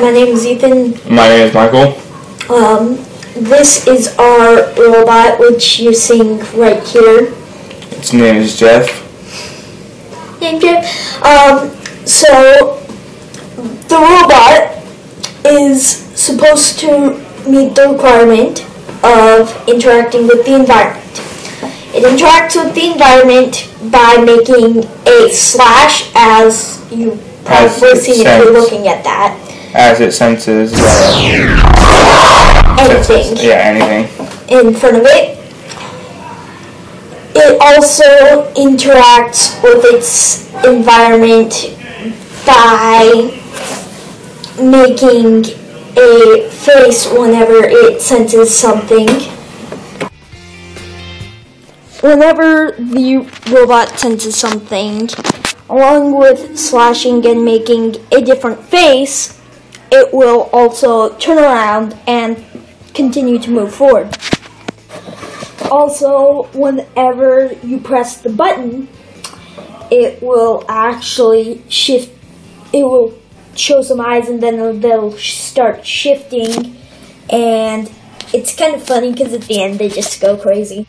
my name is Ethan. My name is Michael. Um, this is our robot, which you're seeing right here. Its name is Jeff. Name Jeff. Um, so the robot is supposed to meet the requirement of interacting with the environment. It interacts with the environment by making a slash, as you probably see if you're looking at that. As it senses uh, Anything. senses- yeah, anything. in front of it. It also interacts with its environment by making a face whenever it senses something. Whenever the robot senses something, along with slashing and making a different face, it will also turn around and continue to move forward. Also, whenever you press the button, it will actually shift, it will show some eyes and then they'll start shifting. And it's kind of funny because at the end they just go crazy.